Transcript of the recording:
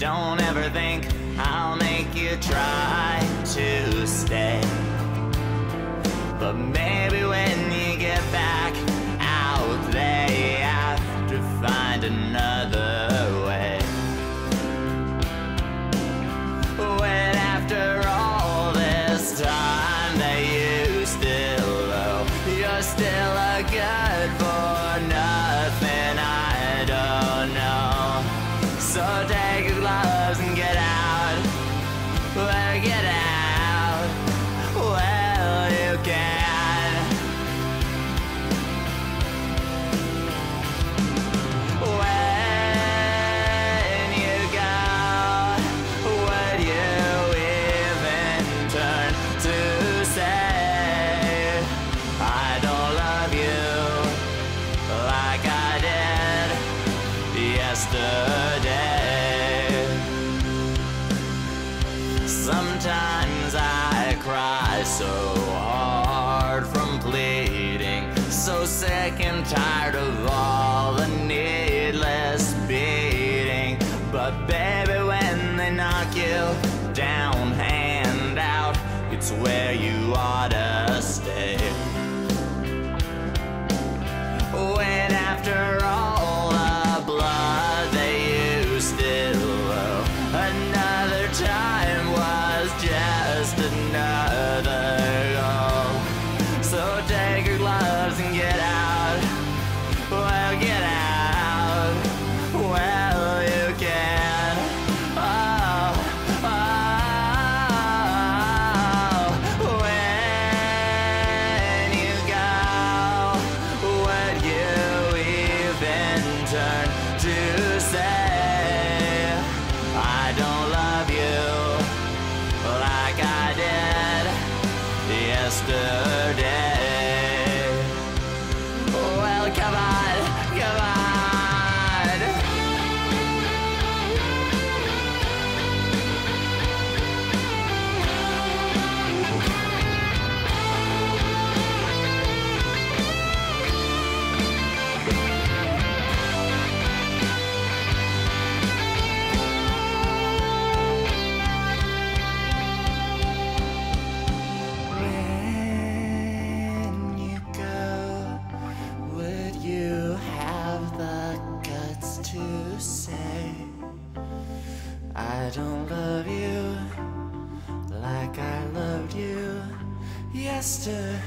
Don't ever think I'll make you try to stay. But maybe when you get back out there, you have to find another way. When after all this time that you still owe, you're still a good know. So take your Baby, when they knock you down, hand out, it's where you ought to yesterday? I don't love you like I loved you yesterday?